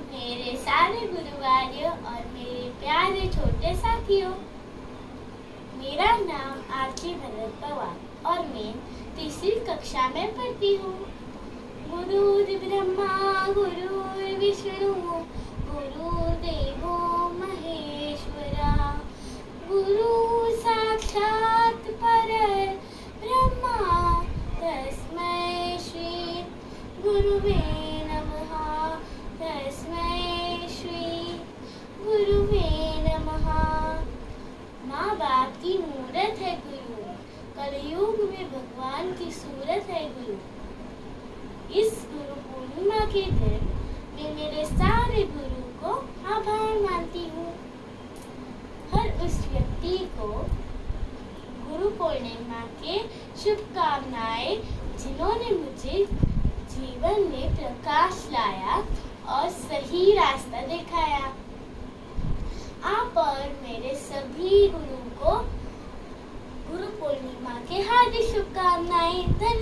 मेरे सारे गुरुवारियों और मेरे प्यारे छोटे साथियों। मेरा नाम आरती भरत पवार और मैं तीसरी कक्षा में पढ़ती हूँ। गुरुर ब्रह्मा, गुरुर विष्णु गुरुदेवो महेश्वरा। गुरु साक्षात पर ब्रह्मा तस्मय श्री गुरुवे। भगवान की सूरत है गुरु। इस गुरु पूर्णिमा के दिन मैं मेरे सारे गुरु को आभार मानती हूँ। हर उस व्यक्ति को गुरु पूर्णिमा के शुभकामनाएँ, जिन्होंने मुझे जीवन में प्रकाश लाया और सही रास्ता दिखाया आप और मेरे सभी गुरु को गुरु पूर्णिमा के हार्दिक शुभकामनाएँ धन्यवाद